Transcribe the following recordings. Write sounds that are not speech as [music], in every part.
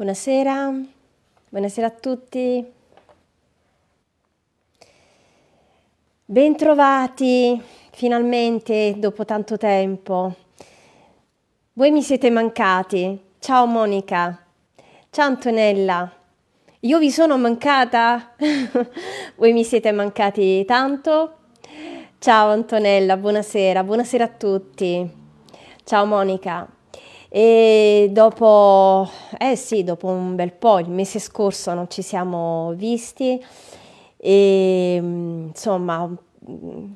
Buonasera, buonasera a tutti. Bentrovati finalmente dopo tanto tempo. Voi mi siete mancati. Ciao Monica. Ciao Antonella. Io vi sono mancata? [laughs] Voi mi siete mancati tanto? Ciao Antonella, buonasera, buonasera a tutti. Ciao Monica. E dopo, eh sì, dopo un bel po', il mese scorso non ci siamo visti. E insomma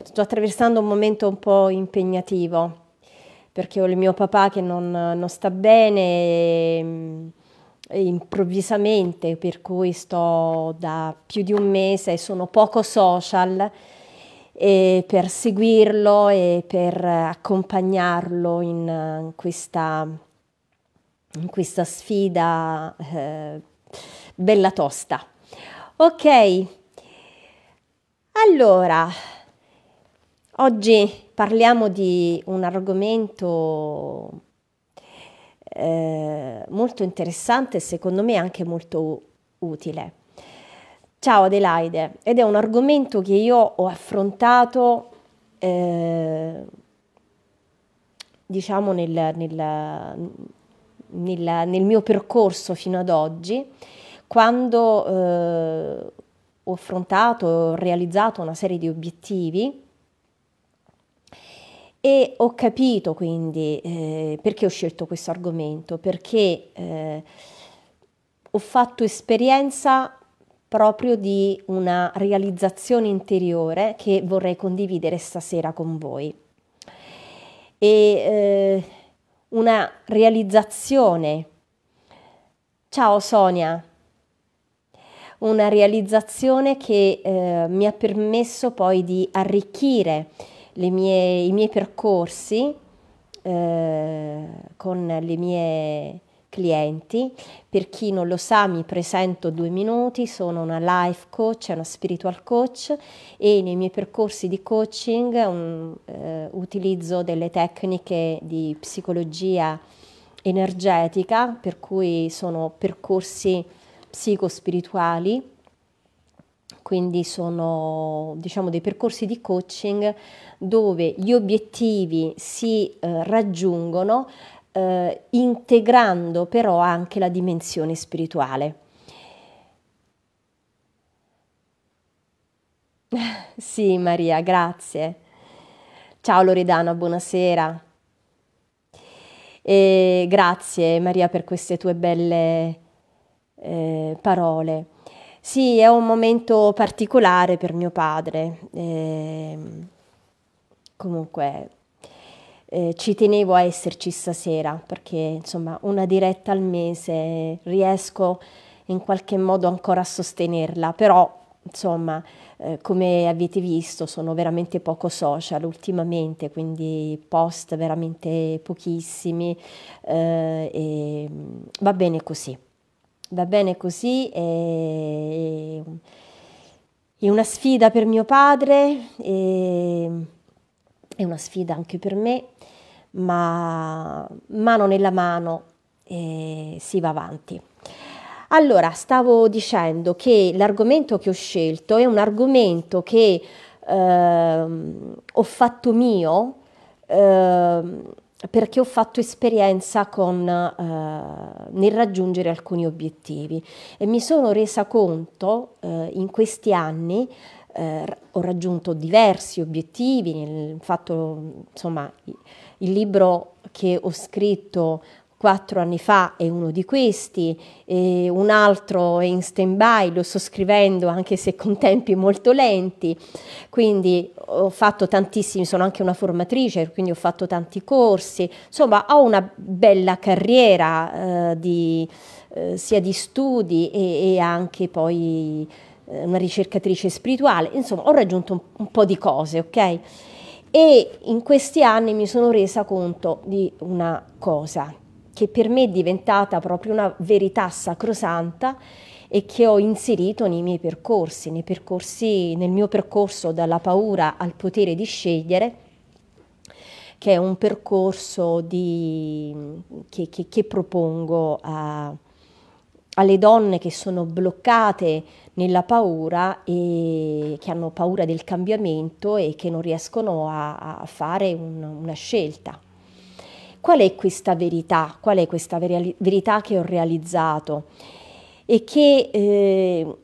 sto attraversando un momento un po' impegnativo perché ho il mio papà che non, non sta bene e, e improvvisamente, per cui sto da più di un mese, e sono poco social e per seguirlo e per accompagnarlo in, questa, in questa, sfida eh, bella tosta. Ok, allora, oggi parliamo di un argomento eh, molto interessante e secondo me anche molto utile. Ciao Adelaide, ed è un argomento che io ho affrontato eh, diciamo nel, nel, nel, nel, mio percorso fino ad oggi, quando eh, ho affrontato, ho realizzato una serie di obiettivi e ho capito quindi eh, perché ho scelto questo argomento, perché eh, ho fatto esperienza proprio di una realizzazione interiore che vorrei condividere stasera con voi. E eh, una realizzazione. Ciao Sonia, una realizzazione che eh, mi ha permesso poi di arricchire mie, i miei percorsi eh, con le mie clienti. Per chi non lo sa, mi presento due minuti, sono una life coach, una spiritual coach e nei miei percorsi di coaching un, eh, utilizzo delle tecniche di psicologia energetica, per cui sono percorsi psicospirituali quindi sono diciamo dei percorsi di coaching dove gli obiettivi si eh, raggiungono eh, integrando però anche la dimensione spirituale. [laughs] Sì, Maria, grazie. Ciao Loredana, buonasera. E grazie Maria per queste tue belle eh, parole. Sì, è un momento particolare per mio padre. Eh, comunque eh, ci tenevo a esserci stasera perché insomma una diretta al mese riesco in qualche modo ancora a sostenerla, però insomma eh, come avete visto sono veramente poco social ultimamente, quindi post veramente pochissimi eh, e va bene così, va bene così. E, è una sfida per mio padre, e, è una sfida anche per me ma mano nella mano eh, si va avanti. Allora, stavo dicendo che l'argomento che ho scelto è un argomento che eh, ho fatto mio eh, perché ho fatto esperienza con, eh, nel raggiungere alcuni obiettivi e mi sono resa conto eh, in questi anni eh, ho raggiunto diversi obiettivi, fatto insomma il libro che ho scritto quattro anni fa è uno di questi, e un altro è in stand-by, lo sto scrivendo anche se con tempi molto lenti, quindi ho fatto tantissimi, sono anche una formatrice, quindi ho fatto tanti corsi, insomma ho una bella carriera eh, di, eh, sia di studi e, e anche poi una ricercatrice spirituale, insomma ho raggiunto un, un po' di cose, ok? E in questi anni mi sono resa conto di una cosa, che per me è diventata proprio una verità sacrosanta e che ho inserito nei miei percorsi, nei percorsi nel mio percorso dalla paura al potere di scegliere, che è un percorso di, che, che, che, propongo a, alle donne che sono bloccate nella paura e che hanno paura del cambiamento e che non riescono a, a fare un, una scelta. Qual è questa verità? Qual è questa verità che ho realizzato? E che eh,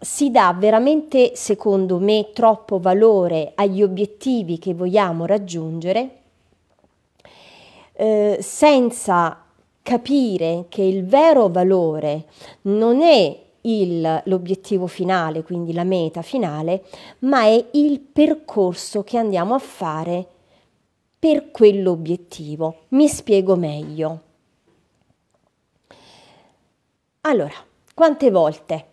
si dà veramente, secondo me, troppo valore agli obiettivi che vogliamo raggiungere eh, senza capire che il vero valore non è il, l'obiettivo finale, quindi la meta finale, ma è il percorso che andiamo a fare per quell'obiettivo. Mi spiego meglio. Allora, quante volte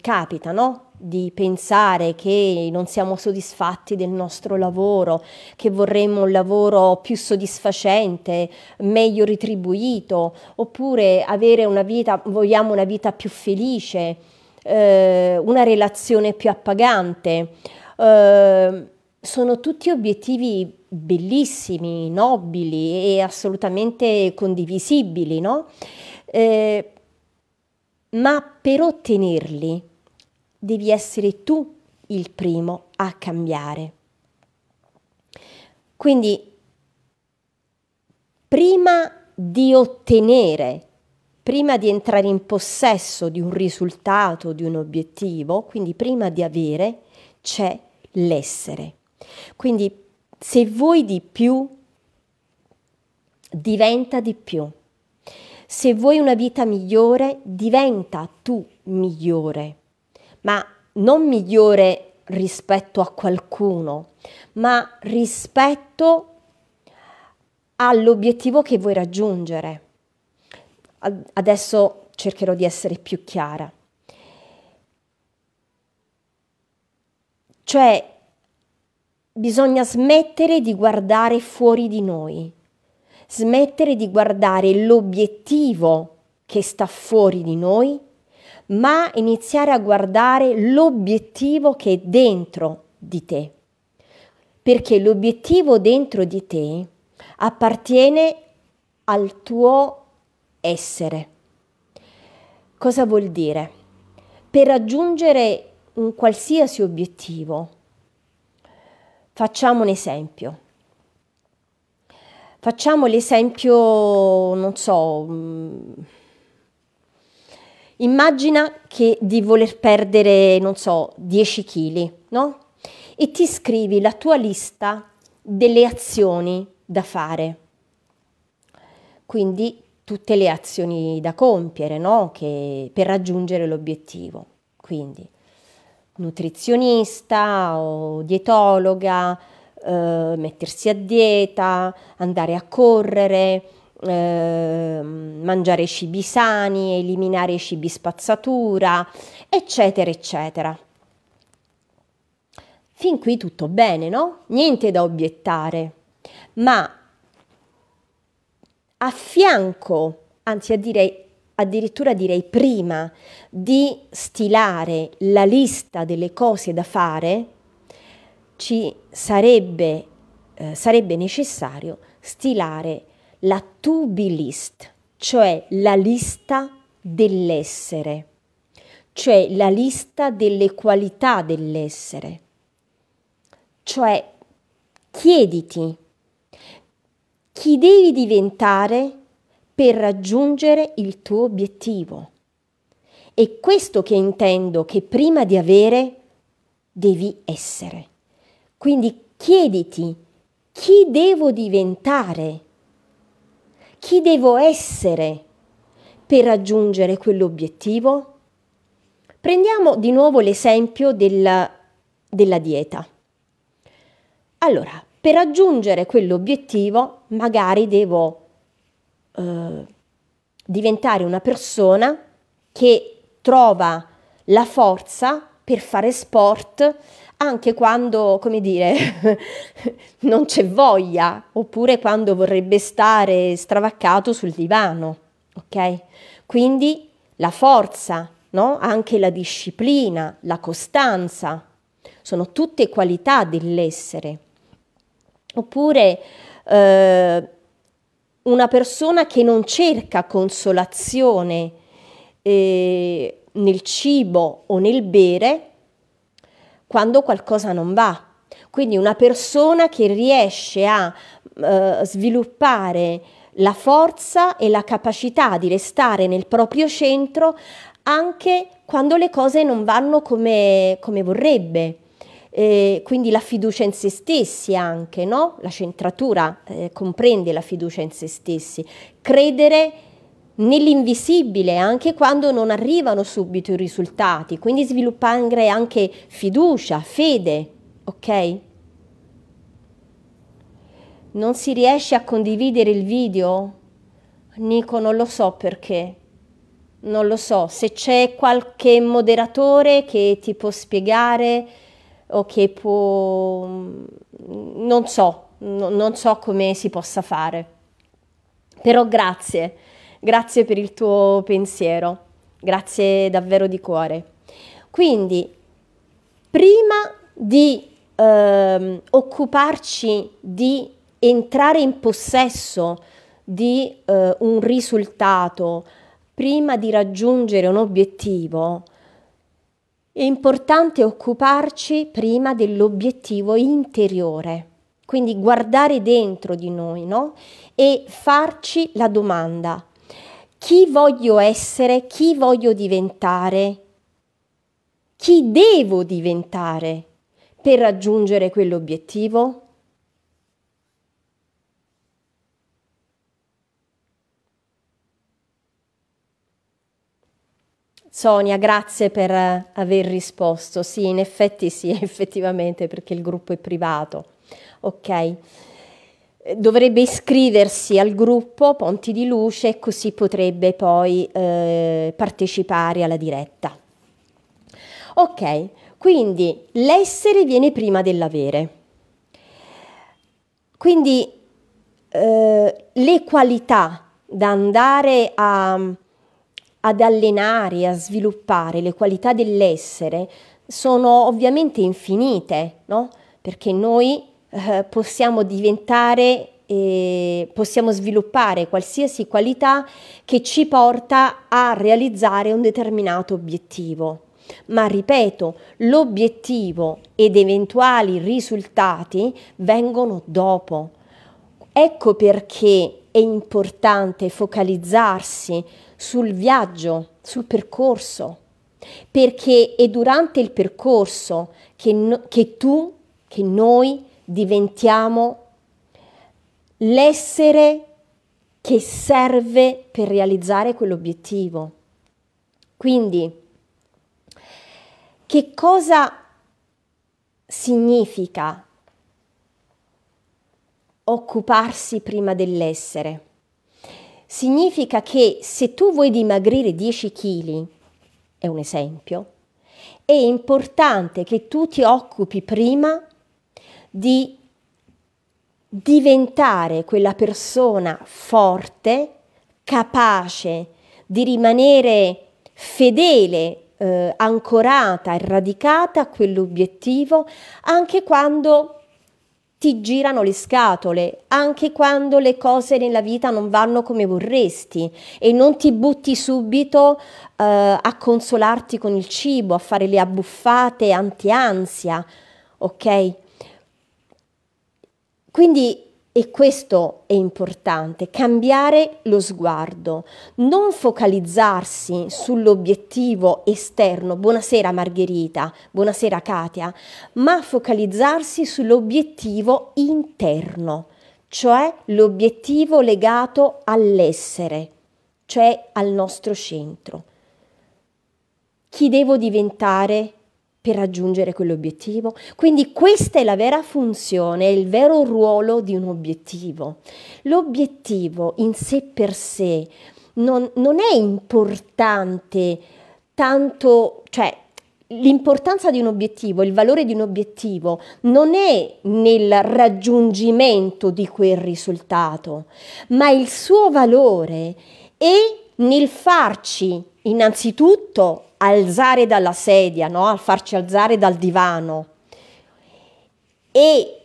capita, no? di pensare che non siamo soddisfatti del nostro lavoro, che vorremmo un lavoro più soddisfacente, meglio retribuito, oppure avere una vita, vogliamo una vita più felice, eh, una relazione più appagante. Eh, sono tutti obiettivi bellissimi, nobili e assolutamente condivisibili, no? Eh, ma per ottenerli devi essere tu il primo a cambiare. Quindi, prima di ottenere, prima di entrare in possesso di un risultato, di un obiettivo, quindi prima di avere, c'è l'essere. Quindi, se vuoi di più, diventa di più. Se vuoi una vita migliore, diventa tu migliore ma non migliore rispetto a qualcuno, ma rispetto all'obiettivo che vuoi raggiungere. Adesso cercherò di essere più chiara. Cioè, bisogna smettere di guardare fuori di noi, smettere di guardare l'obiettivo che sta fuori di noi ma iniziare a guardare l'obiettivo che è dentro di te. Perché l'obiettivo dentro di te appartiene al tuo essere. Cosa vuol dire? Per raggiungere un qualsiasi obiettivo, facciamo un esempio. Facciamo l'esempio, non so, mm, Immagina che di voler perdere, non so, 10 kg, no? E ti scrivi la tua lista delle azioni da fare. Quindi tutte le azioni da compiere, no? Che, per raggiungere l'obiettivo. Quindi nutrizionista o dietologa, eh, mettersi a dieta, andare a correre, eh, mangiare cibi sani, eliminare i cibi spazzatura, eccetera, eccetera. Fin qui tutto bene, no? Niente da obiettare. Ma a fianco, anzi a dire, addirittura direi prima di stilare la lista delle cose da fare, ci sarebbe, eh, sarebbe necessario stilare la to-be list, cioè la lista dell'essere, cioè la lista delle qualità dell'essere. Cioè chiediti chi devi diventare per raggiungere il tuo obiettivo. È questo che intendo che prima di avere devi essere. Quindi chiediti chi devo diventare chi devo essere per raggiungere quell'obiettivo? Prendiamo di nuovo l'esempio della, della dieta. Allora, per raggiungere quell'obiettivo magari devo eh, diventare una persona che trova la forza per fare sport anche quando, come dire, [laughs] non c'è voglia, oppure quando vorrebbe stare stravaccato sul divano, ok? Quindi la forza, no? Anche la disciplina, la costanza, sono tutte qualità dell'essere. Oppure eh, una persona che non cerca consolazione eh, nel cibo o nel bere quando qualcosa non va. Quindi una persona che riesce a eh, sviluppare la forza e la capacità di restare nel proprio centro anche quando le cose non vanno come, come vorrebbe. Eh, quindi la fiducia in se stessi anche, no? La centratura eh, comprende la fiducia in se stessi. Credere nell'invisibile anche quando non arrivano subito i risultati, quindi sviluppare anche fiducia, fede, ok? Non si riesce a condividere il video? Nico, non lo so perché. Non lo so, se c'è qualche moderatore che ti può spiegare o che può... non so, non so come si possa fare. Però grazie, grazie per il tuo pensiero, grazie davvero di cuore. Quindi, prima di eh, occuparci di entrare in possesso di eh, un risultato, prima di raggiungere un obiettivo, è importante occuparci prima dell'obiettivo interiore, quindi guardare dentro di noi, no? E farci la domanda, chi voglio essere, chi voglio diventare, chi devo diventare per raggiungere quell'obiettivo? Sonia, grazie per aver risposto. Sì, in effetti sì, [laughs] effettivamente perché il gruppo è privato. Ok. Dovrebbe iscriversi al gruppo Ponti di Luce così potrebbe poi eh, partecipare alla diretta. Ok, quindi l'essere viene prima dell'avere. Quindi eh, le qualità da andare a ad allenare, a sviluppare le qualità dell'essere sono ovviamente infinite, no? Perché noi eh, possiamo diventare e possiamo sviluppare qualsiasi qualità che ci porta a realizzare un determinato obiettivo. Ma ripeto, l'obiettivo ed eventuali risultati vengono dopo. Ecco perché è importante focalizzarsi sul viaggio, sul percorso, perché è durante il percorso che, no, che tu, che noi diventiamo l'essere che serve per realizzare quell'obiettivo. Quindi, che cosa significa occuparsi prima dell'essere? significa che se tu vuoi dimagrire 10 kg, è un esempio, è importante che tu ti occupi prima di diventare quella persona forte, capace di rimanere fedele, eh, ancorata e radicata a quell'obiettivo, anche quando ti girano le scatole anche quando le cose nella vita non vanno come vorresti e non ti butti subito uh, a consolarti con il cibo, a fare le abbuffate anti-ansia, ok? Quindi e questo è importante, cambiare lo sguardo, non focalizzarsi sull'obiettivo esterno, buonasera Margherita, buonasera Katia, ma focalizzarsi sull'obiettivo interno, cioè l'obiettivo legato all'essere, cioè al nostro centro. Chi devo diventare per raggiungere quell'obiettivo. Quindi questa è la vera funzione, il vero ruolo di un obiettivo. L'obiettivo in sé per sé non, non è importante tanto, cioè l'importanza di un obiettivo, il valore di un obiettivo non è nel raggiungimento di quel risultato, ma il suo valore è nel farci innanzitutto alzare dalla sedia, no? al farci alzare dal divano e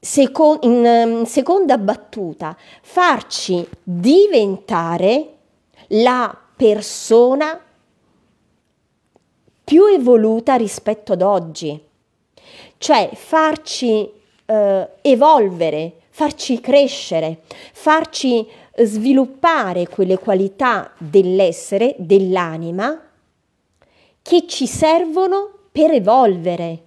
seco- in seconda battuta, farci diventare la persona più evoluta rispetto ad oggi, cioè farci eh, evolvere, farci crescere, farci sviluppare quelle qualità dell'essere, dell'anima, che ci servono per evolvere.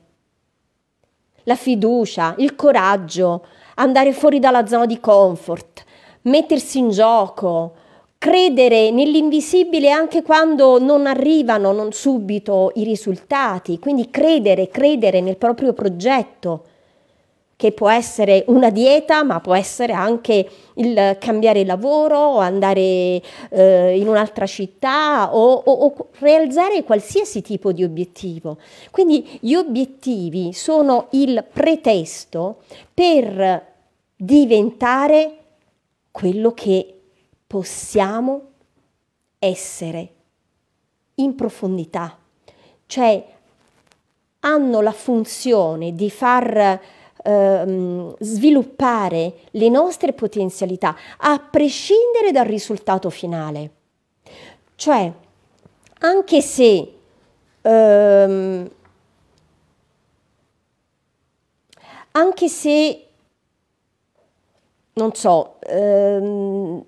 La fiducia, il coraggio, andare fuori dalla zona di comfort, mettersi in gioco, credere nell'invisibile anche quando non arrivano non subito i risultati, quindi credere, credere nel proprio progetto, che può essere una dieta, ma può essere anche il cambiare lavoro andare eh, in un'altra città o, o, o realizzare qualsiasi tipo di obiettivo. Quindi gli obiettivi sono il pretesto per diventare quello che possiamo essere in profondità, cioè hanno la funzione di far ehm, sviluppare le nostre potenzialità a prescindere dal risultato finale. Cioè, anche se ehm, anche se non so, ehm,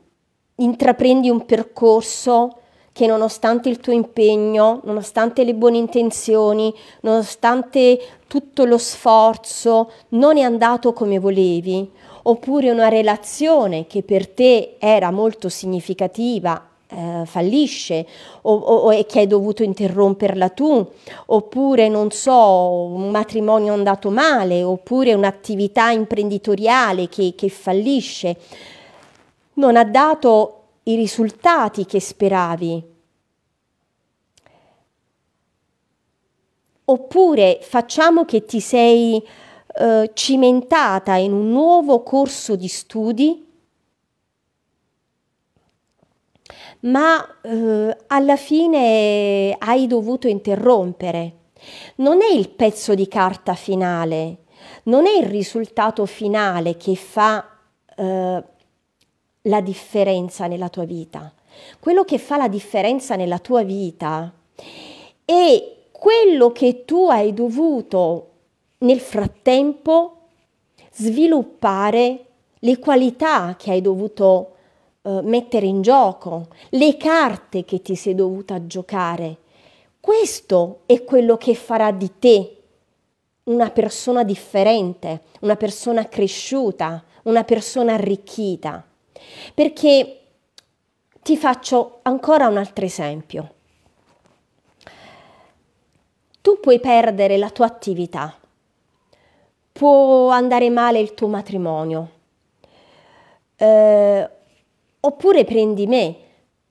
intraprendi un percorso che nonostante il tuo impegno, nonostante le buone intenzioni, nonostante tutto lo sforzo, non è andato come volevi, oppure una relazione che per te era molto significativa eh, fallisce o, o, o, che hai dovuto interromperla tu, oppure non so, un matrimonio andato male, oppure un'attività imprenditoriale che, che fallisce, non ha dato i risultati che speravi. Oppure facciamo che ti sei eh, cimentata in un nuovo corso di studi, ma eh, alla fine hai dovuto interrompere. Non è il pezzo di carta finale, non è il risultato finale che fa eh, la differenza nella tua vita. Quello che fa la differenza nella tua vita è quello che tu hai dovuto nel frattempo sviluppare le qualità che hai dovuto uh, mettere in gioco, le carte che ti sei dovuta giocare. Questo è quello che farà di te una persona differente, una persona cresciuta, una persona arricchita. Perché ti faccio ancora un altro esempio. Tu puoi perdere la tua attività, può andare male il tuo matrimonio, eh, oppure prendi me,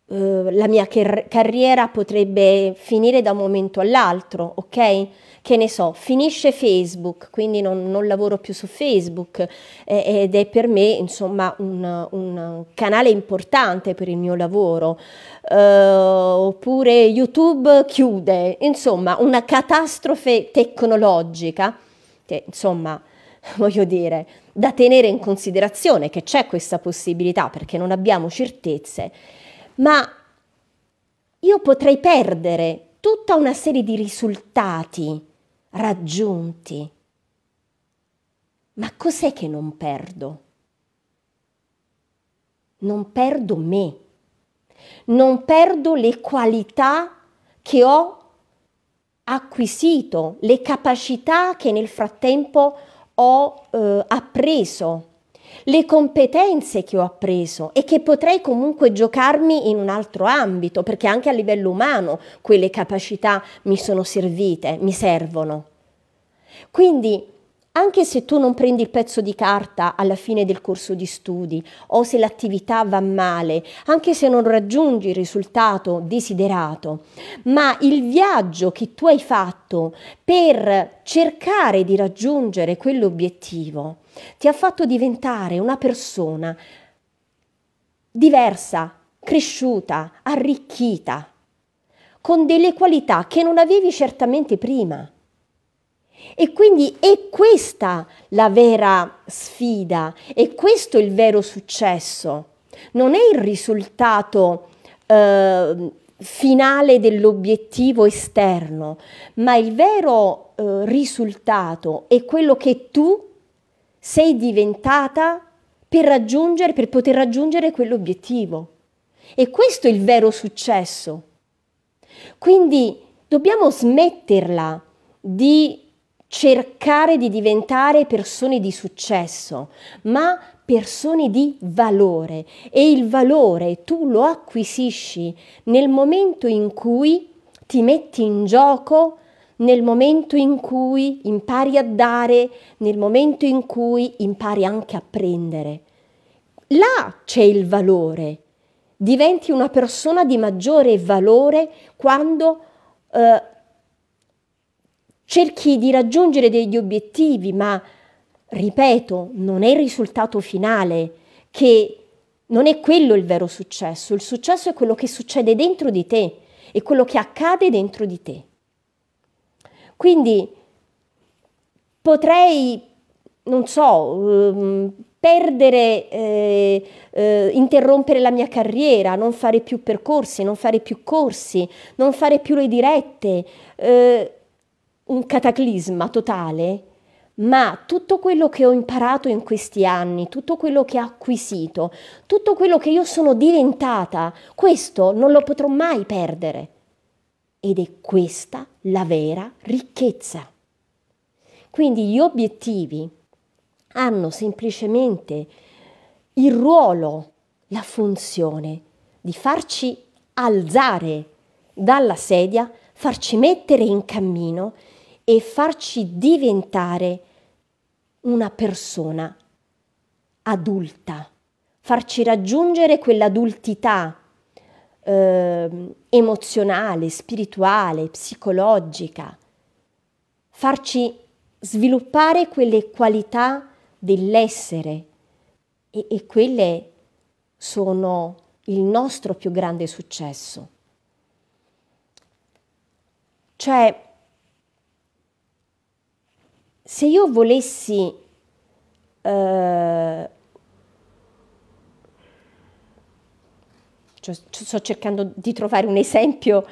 eh, la mia car- carriera potrebbe finire da un momento all'altro, ok? Che ne so, finisce Facebook, quindi non, non lavoro più su Facebook eh, ed è per me insomma un, un, canale importante per il mio lavoro, uh, oppure YouTube chiude, insomma una catastrofe tecnologica che insomma [laughs] voglio dire da tenere in considerazione che c'è questa possibilità perché non abbiamo certezze, ma io potrei perdere tutta una serie di risultati raggiunti. Ma cos'è che non perdo? Non perdo me, non perdo le qualità che ho acquisito, le capacità che nel frattempo ho eh, appreso, le competenze che ho appreso e che potrei comunque giocarmi in un altro ambito, perché anche a livello umano quelle capacità mi sono servite, mi servono. Quindi anche se tu non prendi il pezzo di carta alla fine del corso di studi o se l'attività va male, anche se non raggiungi il risultato desiderato, ma il viaggio che tu hai fatto per cercare di raggiungere quell'obiettivo ti ha fatto diventare una persona diversa, cresciuta, arricchita, con delle qualità che non avevi certamente prima. E quindi è questa la vera sfida, è questo il vero successo. Non è il risultato eh, finale dell'obiettivo esterno, ma il vero eh, risultato è quello che tu sei diventata per raggiungere, per poter raggiungere quell'obiettivo. E questo è il vero successo. Quindi dobbiamo smetterla di cercare di diventare persone di successo, ma persone di valore e il valore tu lo acquisisci nel momento in cui ti metti in gioco, nel momento in cui impari a dare, nel momento in cui impari anche a prendere. Là c'è il valore. Diventi una persona di maggiore valore quando eh, cerchi di raggiungere degli obiettivi, ma ripeto, non è il risultato finale, che non è quello il vero successo, il successo è quello che succede dentro di te, è quello che accade dentro di te. Quindi potrei, non so, um, perdere, eh, eh, interrompere la mia carriera, non fare più percorsi, non fare più corsi, non fare più le dirette, eh, un cataclisma totale ma tutto quello che ho imparato in questi anni, tutto quello che ho acquisito, tutto quello che io sono diventata, questo non lo potrò mai perdere. Ed è questa la vera ricchezza. Quindi gli obiettivi hanno semplicemente il ruolo, la funzione di farci alzare dalla sedia, farci mettere in cammino e farci diventare una persona adulta, farci raggiungere quell'adultità eh, emozionale, spirituale, psicologica, farci sviluppare quelle qualità dell'essere e, e quelle sono il nostro più grande successo. Cioè, se io volessi eh, cioè, sto cercando di trovare un esempio,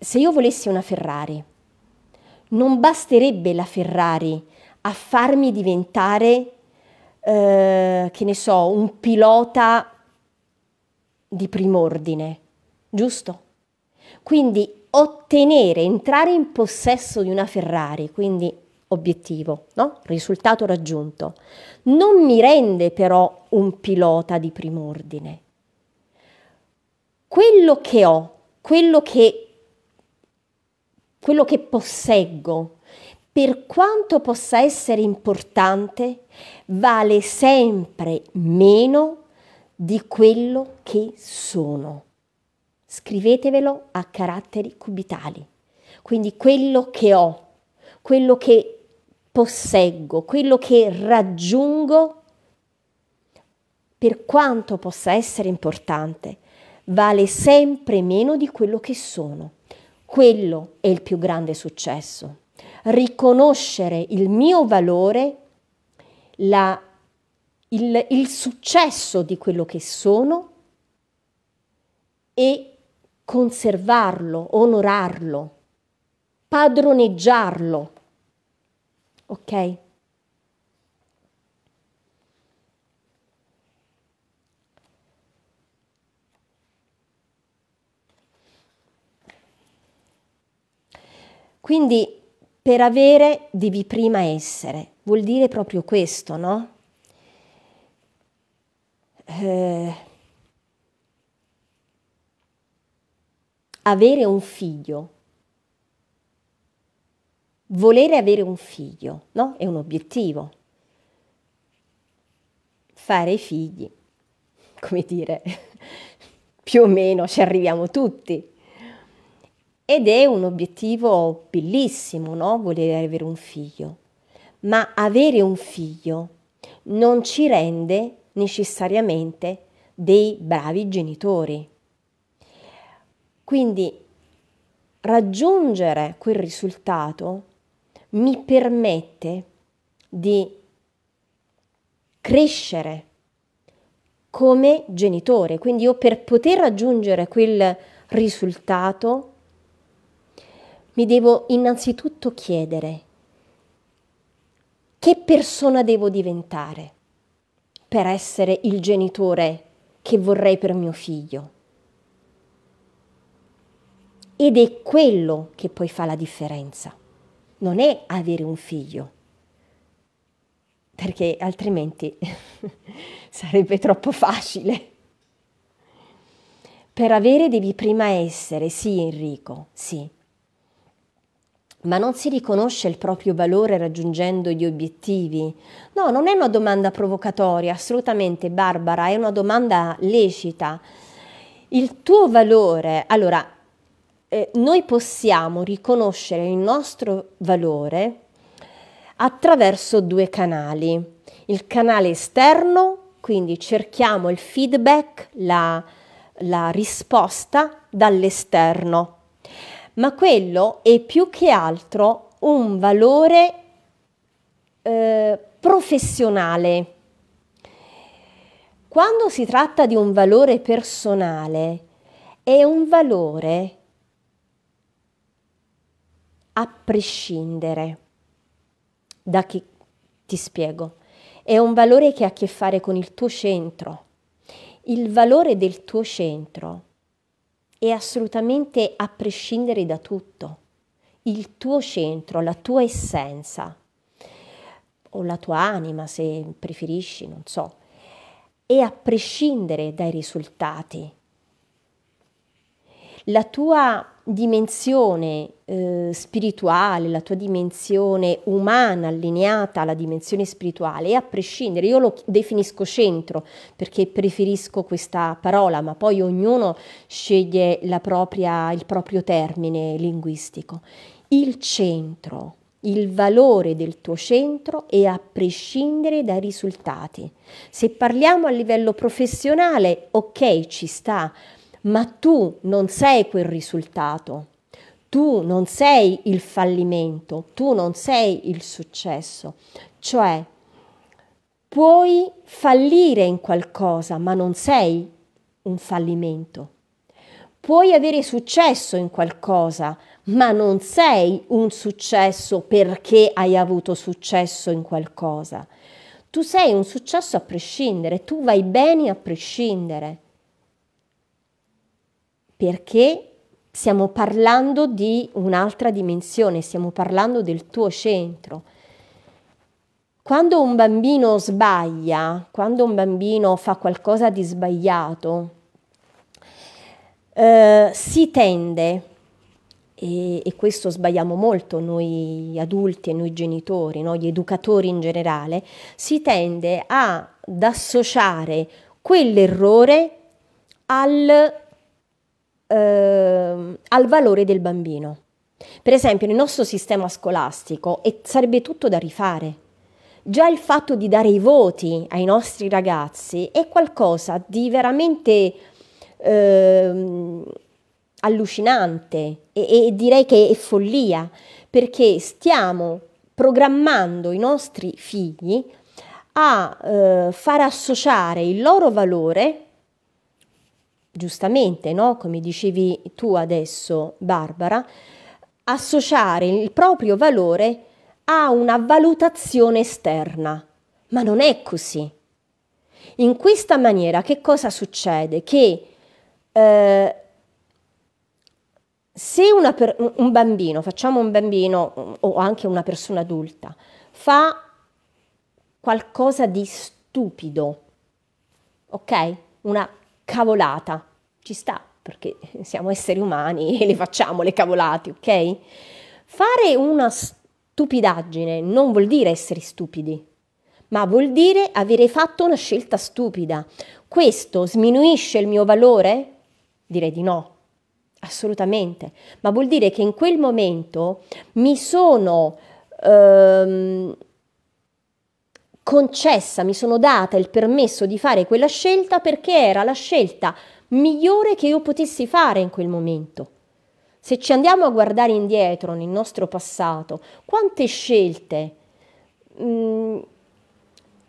se io volessi una Ferrari, non basterebbe la Ferrari a farmi diventare, eh, che ne so, un pilota di prim'ordine, giusto? Quindi ottenere, entrare in possesso di una Ferrari, quindi obiettivo, no? risultato raggiunto, non mi rende però un pilota di prim'ordine. Quello che ho, quello che, quello che posseggo, per quanto possa essere importante, vale sempre meno di quello che sono scrivetevelo a caratteri cubitali. Quindi quello che ho, quello che posseggo, quello che raggiungo, per quanto possa essere importante, vale sempre meno di quello che sono. Quello è il più grande successo. Riconoscere il mio valore, la, il, il successo di quello che sono e conservarlo, onorarlo, padroneggiarlo. Ok? Quindi per avere devi prima essere, vuol dire proprio questo, no? Eh, avere un figlio, volere avere un figlio, no? È un obiettivo. Fare i figli, [laughs] come dire, [laughs] più o meno ci arriviamo tutti. Ed è un obiettivo bellissimo, no? Volere avere un figlio. Ma avere un figlio non ci rende necessariamente dei bravi genitori. Quindi raggiungere quel risultato mi permette di crescere come genitore. Quindi io per poter raggiungere quel risultato mi devo innanzitutto chiedere che persona devo diventare per essere il genitore che vorrei per mio figlio. Ed è quello che poi fa la differenza. Non è avere un figlio, perché altrimenti [laughs] sarebbe troppo facile. Per avere devi prima essere, sì Enrico, sì, ma non si riconosce il proprio valore raggiungendo gli obiettivi? No, non è una domanda provocatoria, assolutamente Barbara, è una domanda lecita. Il tuo valore, allora, eh, noi possiamo riconoscere il nostro valore attraverso due canali. Il canale esterno, quindi cerchiamo il feedback, la, la risposta dall'esterno ma quello è più che altro un valore eh, professionale. Quando si tratta di un valore personale, è un valore a prescindere da chi ti spiego. È un valore che ha a che fare con il tuo centro. Il valore del tuo centro è assolutamente a prescindere da tutto. Il tuo centro, la tua essenza, o la tua anima se preferisci, non so, è a prescindere dai risultati. La tua dimensione eh, spirituale, la tua dimensione umana allineata alla dimensione spirituale, e a prescindere, io lo definisco centro perché preferisco questa parola, ma poi ognuno sceglie propria, il proprio termine linguistico. Il centro, il valore del tuo centro è a prescindere dai risultati. Se parliamo a livello professionale, ok, ci sta, ma tu non sei quel risultato, tu non sei il fallimento, tu non sei il successo, cioè puoi fallire in qualcosa, ma non sei un fallimento. Puoi avere successo in qualcosa, ma non sei un successo perché hai avuto successo in qualcosa. Tu sei un successo a prescindere, tu vai bene a prescindere perché stiamo parlando di un'altra dimensione, stiamo parlando del tuo centro. Quando un bambino sbaglia, quando un bambino fa qualcosa di sbagliato, eh, si tende, e, e, questo sbagliamo molto noi adulti e noi genitori, no? gli educatori in generale, si tende ad associare quell'errore al eh, al valore del bambino. Per esempio, nel nostro sistema scolastico e sarebbe tutto da rifare. Già il fatto di dare i voti ai nostri ragazzi è qualcosa di veramente eh, allucinante e, e direi che è follia, perché stiamo programmando i nostri figli a eh, far associare il loro valore giustamente, no? come dicevi tu adesso, Barbara, associare il proprio valore a una valutazione esterna. Ma non è così. In questa maniera che cosa succede? Che eh, se un bambino, facciamo un bambino o anche una persona adulta, fa qualcosa di stupido, ok? Una cavolata. Ci sta, perché siamo esseri umani [laughs] e le facciamo le cavolate, ok? Fare una stupidaggine non vuol dire essere stupidi, ma vuol dire avere fatto una scelta stupida. Questo sminuisce il mio valore? Direi di no, assolutamente, ma vuol dire che in quel momento mi sono ehm, concessa, mi sono data il permesso di fare quella scelta perché era la scelta migliore che io potessi fare in quel momento. Se ci andiamo a guardare indietro nel nostro passato, quante scelte mh, mm,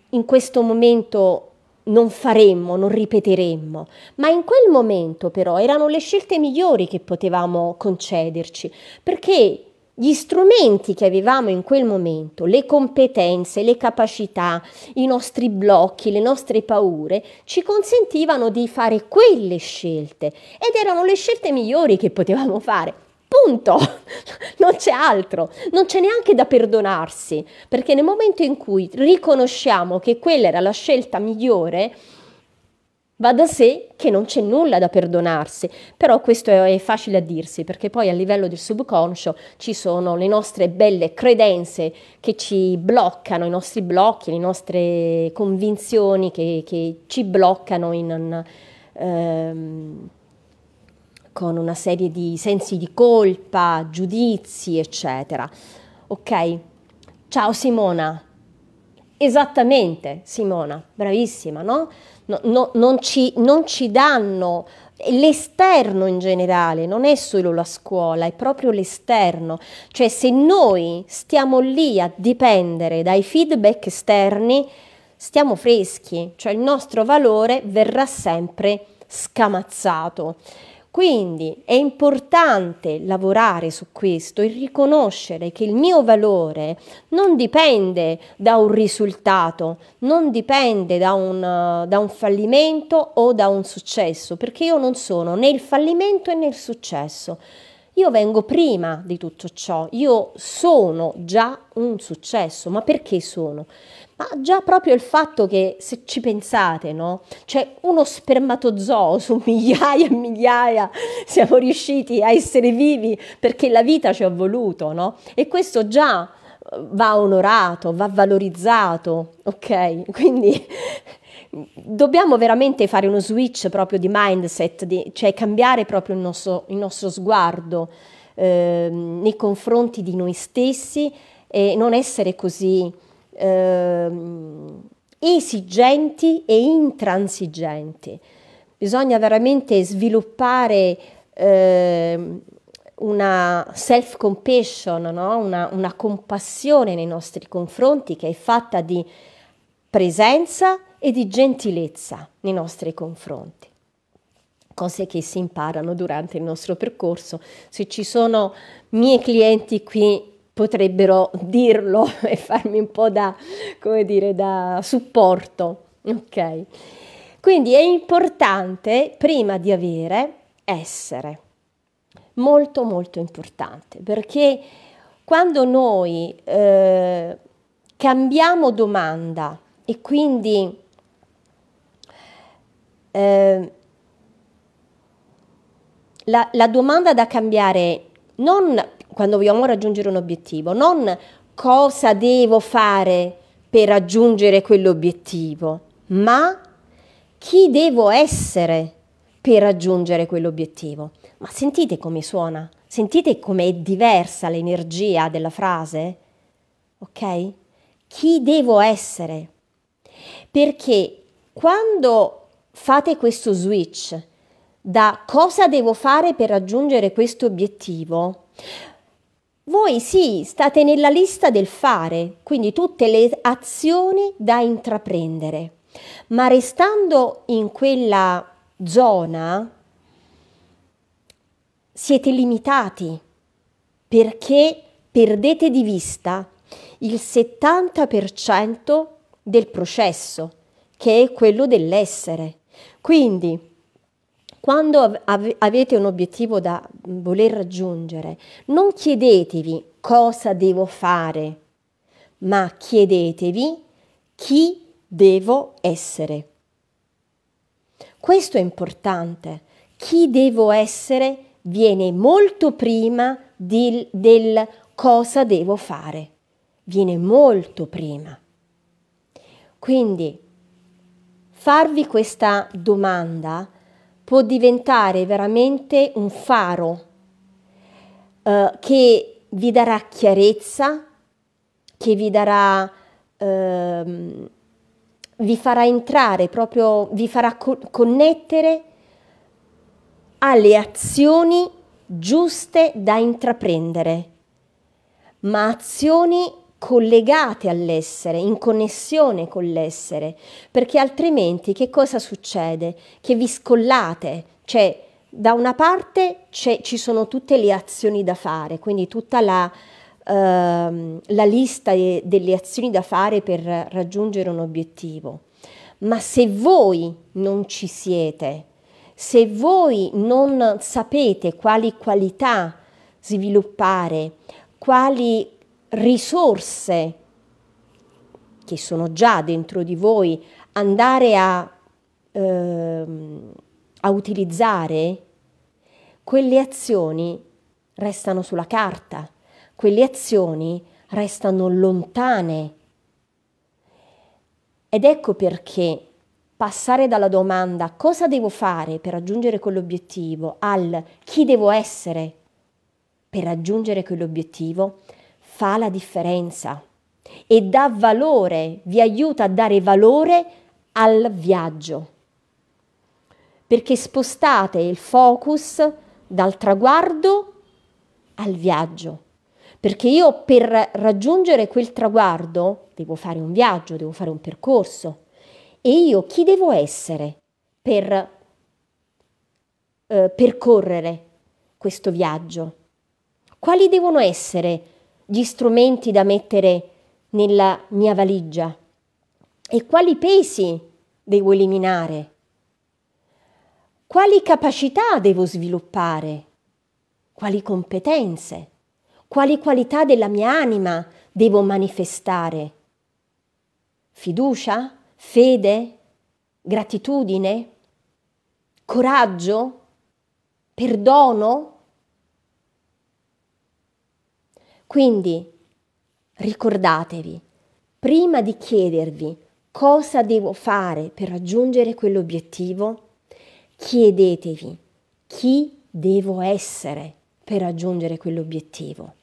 in questo momento non faremmo, non ripeteremmo, ma in quel momento però erano le scelte migliori che potevamo concederci, perché gli strumenti che avevamo in quel momento, le competenze, le capacità, i nostri blocchi, le nostre paure, ci consentivano di fare quelle scelte. Ed erano le scelte migliori che potevamo fare. Punto, [laughs] non c'è altro, non c'è neanche da perdonarsi, perché nel momento in cui riconosciamo che quella era la scelta migliore, Va da sé che non c'è nulla da perdonarsi, però questo è facile a dirsi perché poi a livello del subconscio ci sono le nostre belle credenze che ci bloccano, i nostri blocchi, le nostre convinzioni che, che ci bloccano in, ehm, con una serie di sensi di colpa, giudizi, eccetera. Ok? Ciao Simona. Esattamente, Simona, bravissima, no? No, no non, ci, non ci danno l'esterno in generale, non è solo la scuola, è proprio l'esterno. Cioè se noi stiamo lì a dipendere dai feedback esterni, stiamo freschi, cioè il nostro valore verrà sempre scamazzato. Quindi è importante lavorare su questo e riconoscere che il mio valore non dipende da un risultato, non dipende da un, da un fallimento o da un successo, perché io non sono né il fallimento né il successo. Io vengo prima di tutto ciò, io sono già un successo, ma perché sono? Ma già proprio il fatto che, se ci pensate, no? C'è uno spermatozoo su [laughs] migliaia e migliaia, siamo riusciti a essere vivi perché la vita ci ha voluto, no? E questo già eh, va onorato, va valorizzato, ok? [laughs] Quindi dobbiamo veramente fare uno switch proprio di mindset, di, cioè cambiare proprio il nostro, il nostro sguardo eh, nei confronti di noi stessi e non essere così esigenti e intransigenti. Bisogna veramente sviluppare eh, una self-compassion, no? una, una compassione nei nostri confronti che è fatta di presenza e di gentilezza nei nostri confronti. Cose che si imparano durante il nostro percorso. Se ci sono miei clienti qui potrebbero dirlo [laughs] e farmi un po' da, come dire, da supporto. Ok? Quindi è importante, prima di avere, essere. Molto, molto importante, perché quando noi eh, cambiamo domanda e quindi eh, la, la domanda da cambiare non quando vogliamo raggiungere un obiettivo, non cosa devo fare per raggiungere quell'obiettivo, ma chi devo essere per raggiungere quell'obiettivo. Ma sentite come suona? Sentite com'è diversa l'energia della frase? Ok? Chi devo essere? Perché quando fate questo switch da cosa devo fare per raggiungere questo obiettivo, voi sì, state nella lista del fare, quindi tutte le azioni da intraprendere, ma restando in quella zona siete limitati perché perdete di vista il 70% del processo, che è quello dell'essere. Quindi quando avete un obiettivo da voler raggiungere, non chiedetevi cosa devo fare, ma chiedetevi chi devo essere. Questo è importante. Chi devo essere viene molto prima del, del cosa devo fare. Viene molto prima. Quindi farvi questa domanda può diventare veramente un faro eh, che vi darà chiarezza, che vi darà, ehm, vi farà entrare proprio, vi farà co- connettere alle azioni giuste da intraprendere, ma azioni collegate all'essere, in connessione con l'essere, perché altrimenti che cosa succede? Che vi scollate, cioè da una parte ci sono tutte le azioni da fare, quindi tutta la, uh, la lista de, delle azioni da fare per raggiungere un obiettivo, ma se voi non ci siete, se voi non sapete quali qualità sviluppare, quali risorse che sono già dentro di voi andare a, eh, a utilizzare, quelle azioni restano sulla carta, quelle azioni restano lontane. Ed ecco perché passare dalla domanda cosa devo fare per raggiungere quell'obiettivo al chi devo essere per raggiungere quell'obiettivo fa la differenza e dà valore, vi aiuta a dare valore al viaggio. Perché spostate il focus dal traguardo al viaggio. Perché io per raggiungere quel traguardo devo fare un viaggio, devo fare un percorso. E io chi devo essere per eh, percorrere questo viaggio? Quali devono essere gli strumenti da mettere nella mia valigia? E quali pesi devo eliminare? Quali capacità devo sviluppare? Quali competenze? Quali qualità della mia anima devo manifestare? Fiducia? Fede? Gratitudine? Coraggio? Perdono? Quindi ricordatevi, prima di chiedervi cosa devo fare per raggiungere quell'obiettivo, chiedetevi chi devo essere per raggiungere quell'obiettivo.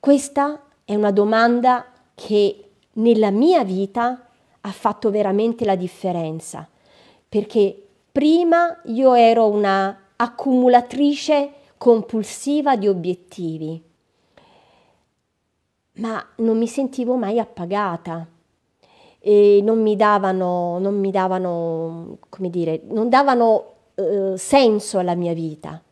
Questa è una domanda che nella mia vita ha fatto veramente la differenza, perché prima io ero una accumulatrice compulsiva di obiettivi, ma non mi sentivo mai appagata e non mi davano, non mi davano, come dire, non davano eh, senso alla mia vita,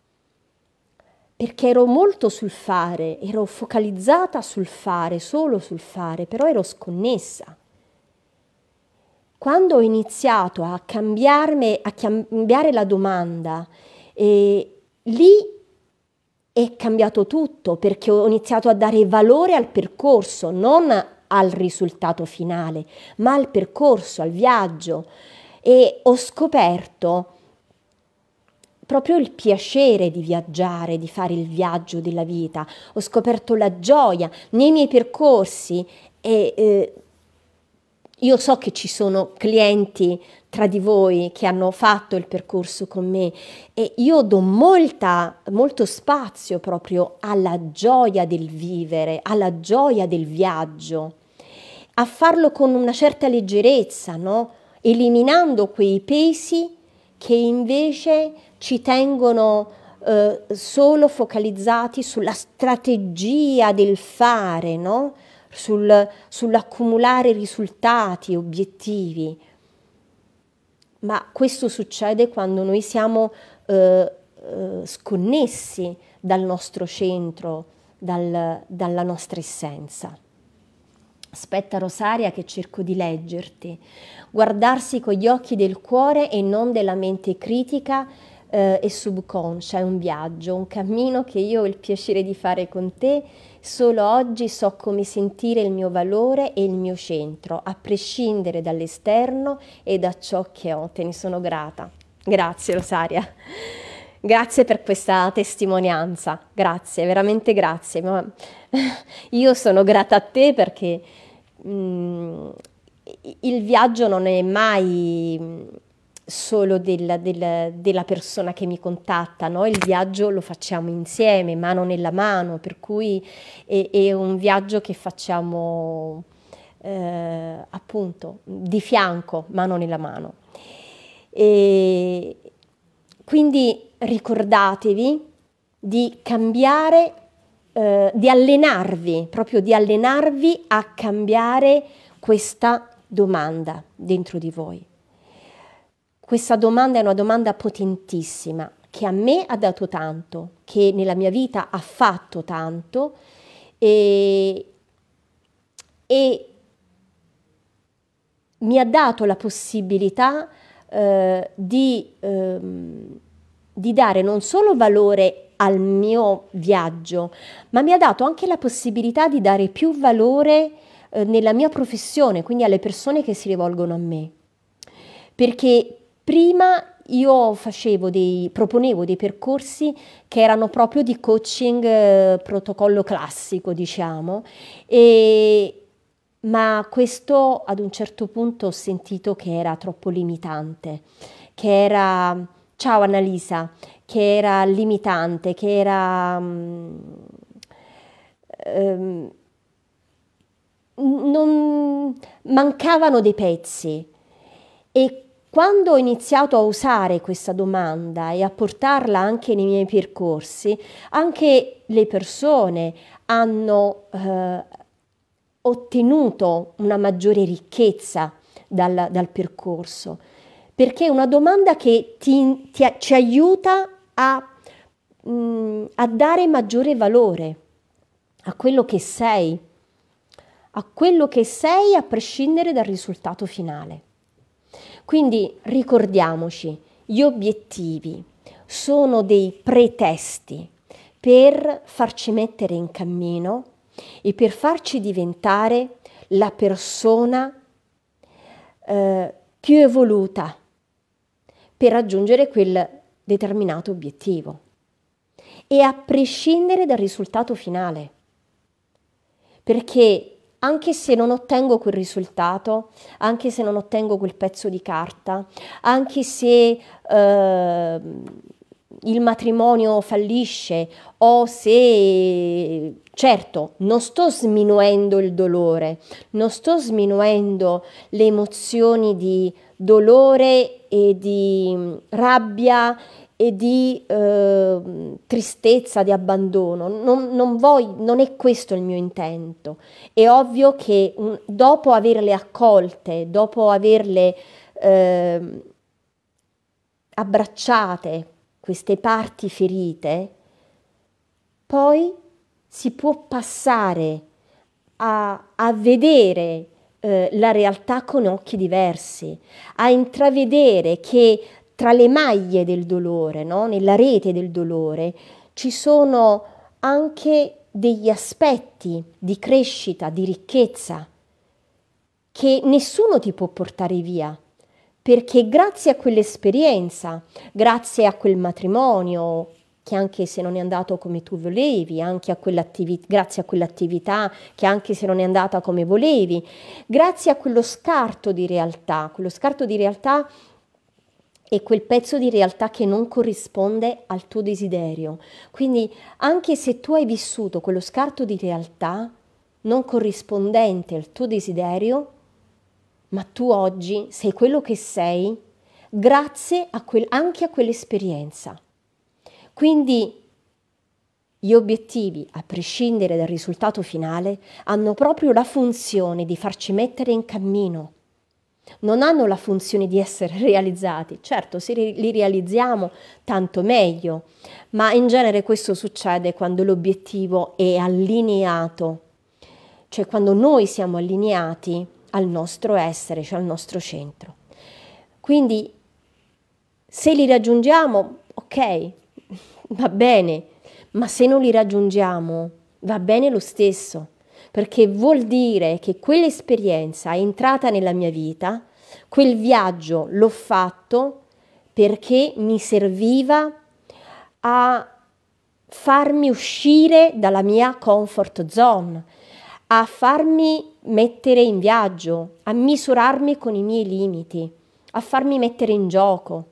perché ero molto sul fare, ero focalizzata sul fare, solo sul fare, però ero sconnessa. Quando ho iniziato a cambiarmi, a cambiare la domanda, eh, lì è cambiato tutto perché ho iniziato a dare valore al percorso, non al risultato finale, ma al percorso, al viaggio. E ho scoperto proprio il piacere di viaggiare, di fare il viaggio della vita, ho scoperto la gioia nei miei percorsi e eh, io so che ci sono clienti tra di voi che hanno fatto il percorso con me e io do molta, molto spazio proprio alla gioia del vivere, alla gioia del viaggio, a farlo con una certa leggerezza, no? eliminando quei pesi che invece ci tengono eh, solo focalizzati sulla strategia del fare, no? Sul, sull'accumulare risultati, obiettivi ma questo succede quando noi siamo eh, eh, sconnessi dal nostro centro, dal, dalla nostra essenza. Aspetta Rosaria che cerco di leggerti. Guardarsi con gli occhi del cuore e non della mente critica eh, e subconscia è un viaggio, un cammino che io ho il piacere di fare con te Solo oggi so come sentire il mio valore e il mio centro, a prescindere dall'esterno e da ciò che ho. Te ne sono grata. Grazie Rosaria. Grazie per questa testimonianza, grazie, veramente grazie. Ma [laughs] io sono grata a te perché mh, mm, il viaggio non è mai solo del, del, della persona che mi contatta, no? il viaggio lo facciamo insieme, mano nella mano, per cui è, è un viaggio che facciamo eh, appunto di fianco, mano nella mano. E quindi ricordatevi di cambiare, eh, di allenarvi, proprio di allenarvi a cambiare questa domanda dentro di voi. Questa domanda è una domanda potentissima che a me ha dato tanto, che nella mia vita ha fatto tanto e, e mi ha dato la possibilità eh, di, ehm, di dare non solo valore al mio viaggio, ma mi ha dato anche la possibilità di dare più valore eh, nella mia professione, quindi alle persone che si rivolgono a me. Perché prima io dei, proponevo dei percorsi che erano proprio di coaching eh, protocollo classico, diciamo, e, ma questo ad un certo punto ho sentito che era troppo limitante, che era, ciao Annalisa, che era limitante, che era... Um, non mancavano dei pezzi. E quando ho iniziato a usare questa domanda e a portarla anche nei miei percorsi, anche le persone hanno eh, ottenuto una maggiore ricchezza dal, dal percorso, perché è una domanda che ti, ti, ci aiuta a, mh, mm, a dare maggiore valore a quello che sei, a quello che sei a prescindere dal risultato finale. Quindi ricordiamoci, gli obiettivi sono dei pretesti per farci mettere in cammino e per farci diventare la persona eh, più evoluta per raggiungere quel determinato obiettivo e a prescindere dal risultato finale. Perché anche se non ottengo quel risultato, anche se non ottengo quel pezzo di carta, anche se eh, il matrimonio fallisce o se certo non sto sminuendo il dolore, non sto sminuendo le emozioni di dolore e di mm, rabbia e di eh, tristezza, di abbandono. Non, non, voglio, non, è questo il mio intento. È ovvio che un, dopo averle accolte, dopo averle eh, abbracciate, queste parti ferite, poi si può passare a, a vedere eh, la realtà con occhi diversi, a intravedere che tra le maglie del dolore, no? nella rete del dolore, ci sono anche degli aspetti di crescita, di ricchezza, che nessuno ti può portare via, perché grazie a quell'esperienza, grazie a quel matrimonio, che anche se non è andato come tu volevi, anche a grazie a quell'attività che anche se non è andata come volevi, grazie a quello scarto di realtà, quello scarto di realtà è quel pezzo di realtà che non corrisponde al tuo desiderio. Quindi anche se tu hai vissuto quello scarto di realtà non corrispondente al tuo desiderio, ma tu oggi sei quello che sei grazie a quel, anche a quell'esperienza. Quindi gli obiettivi, a prescindere dal risultato finale, hanno proprio la funzione di farci mettere in cammino. Non hanno la funzione di essere [laughs] realizzati. Certo, se li realizziamo tanto meglio, ma in genere questo succede quando l'obiettivo è allineato, cioè quando noi siamo allineati al nostro essere, cioè al nostro centro. Quindi se li raggiungiamo, ok, [laughs] va bene, ma se non li raggiungiamo, va bene lo stesso, perché vuol dire che quell'esperienza è entrata nella mia vita, quel viaggio l'ho fatto perché mi serviva a farmi uscire dalla mia comfort zone, a farmi mettere in viaggio, a misurarmi con i miei limiti, a farmi mettere in gioco,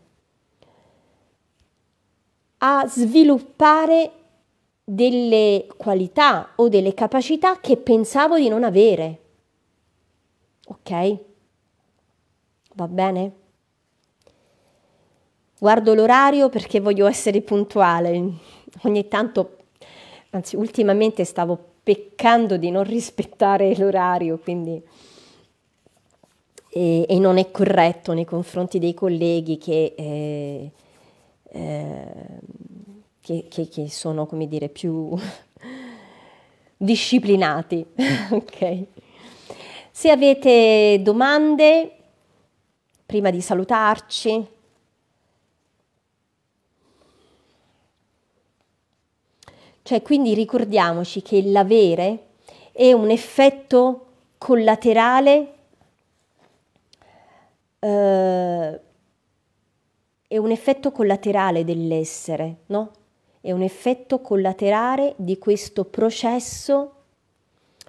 a sviluppare delle qualità o delle capacità che pensavo di non avere. Ok? Va bene? guardo l'orario perché voglio essere puntuale. Ogni tanto, anzi ultimamente stavo peccando di non rispettare l'orario, quindi e, e non è corretto nei confronti dei colleghi che, eh, eh, che, che, che sono, come dire, più [laughs] disciplinati. [laughs] ok. Se avete domande, prima di salutarci, Cioè, quindi ricordiamoci che l'avere è un effetto collaterale, eh, è un effetto collaterale dell'essere, no? È un effetto collaterale di questo processo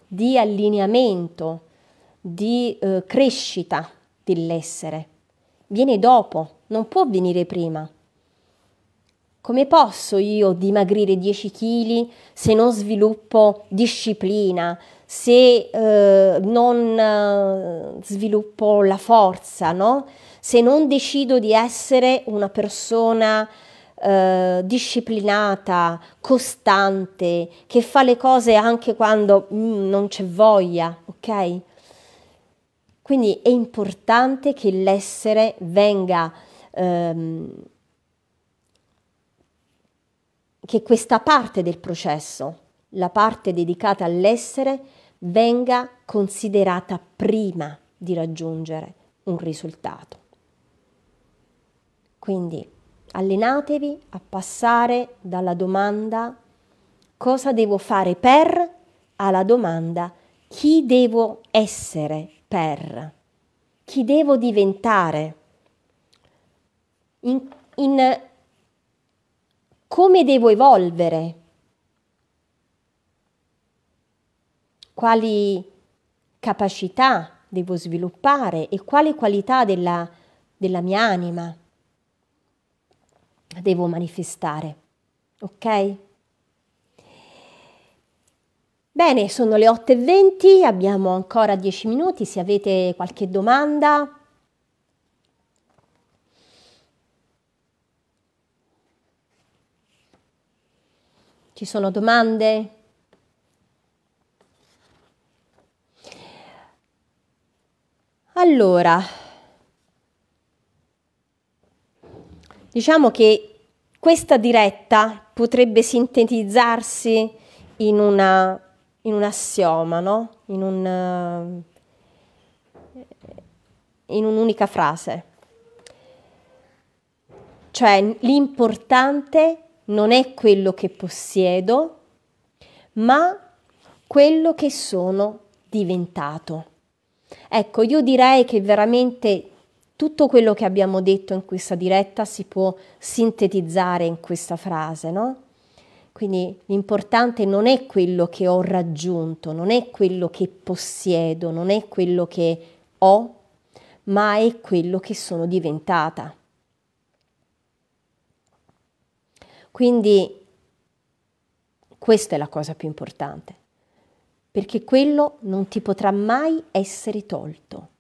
di allineamento, di eh, crescita dell'essere. Viene dopo, non può venire prima. Come posso io dimagrire 10 kg se non sviluppo disciplina, se eh, non eh, sviluppo la forza, no? Se non decido di essere una persona eh, disciplinata, costante, che fa le cose anche quando mm, non c'è voglia, ok? Quindi è importante che l'essere venga ehm, che questa parte del processo, la parte dedicata all'essere, venga considerata prima di raggiungere un risultato. Quindi allenatevi a passare dalla domanda cosa devo fare per? alla domanda chi devo essere per, chi devo diventare. In, in come devo evolvere, quali capacità devo sviluppare e quali qualità della, della mia anima devo manifestare. Ok? Bene, sono le 8.20, abbiamo ancora 10 minuti, se avete qualche domanda Ci sono domande? Allora, diciamo che questa diretta potrebbe sintetizzarsi in, una, in un assioma, no? in, un, in un'unica frase. Cioè l'importante non è quello che possiedo, ma quello che sono diventato. Ecco, io direi che veramente tutto quello che abbiamo detto in questa diretta si può sintetizzare in questa frase, no? Quindi l'importante non è quello che ho raggiunto, non è quello che possiedo, non è quello che ho, ma è quello che sono diventata. Quindi questa è la cosa più importante, perché quello non ti potrà mai essere tolto.